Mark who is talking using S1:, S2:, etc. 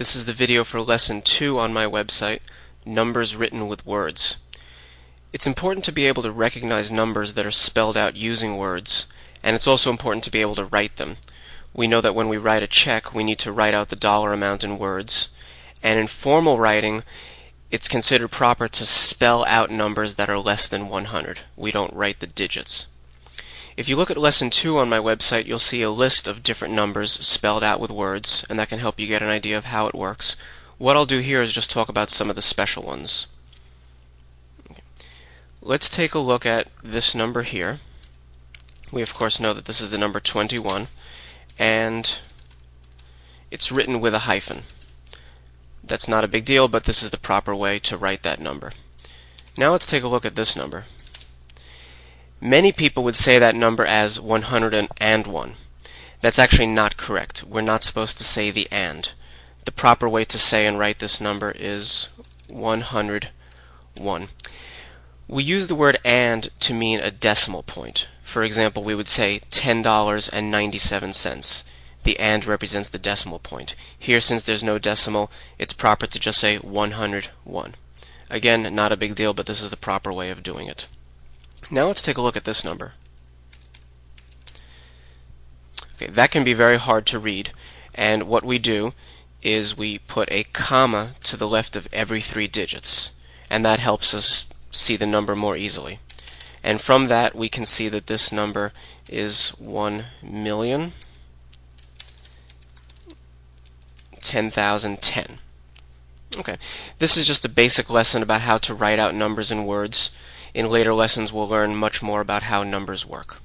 S1: This is the video for lesson 2 on my website, Numbers Written with Words. It's important to be able to recognize numbers that are spelled out using words, and it's also important to be able to write them. We know that when we write a check, we need to write out the dollar amount in words, and in formal writing, it's considered proper to spell out numbers that are less than 100. We don't write the digits. If you look at lesson 2 on my website, you'll see a list of different numbers spelled out with words, and that can help you get an idea of how it works. What I'll do here is just talk about some of the special ones. Let's take a look at this number here. We of course know that this is the number 21, and it's written with a hyphen. That's not a big deal, but this is the proper way to write that number. Now let's take a look at this number. Many people would say that number as 101. That's actually not correct. We're not supposed to say the and. The proper way to say and write this number is 101. We use the word and to mean a decimal point. For example, we would say $10.97. The and represents the decimal point. Here, since there's no decimal, it's proper to just say 101. Again, not a big deal, but this is the proper way of doing it. Now let's take a look at this number. Okay, that can be very hard to read, and what we do is we put a comma to the left of every three digits, and that helps us see the number more easily. And from that, we can see that this number is 1 million 10,010. Okay, this is just a basic lesson about how to write out numbers in words. In later lessons, we'll learn much more about how numbers work.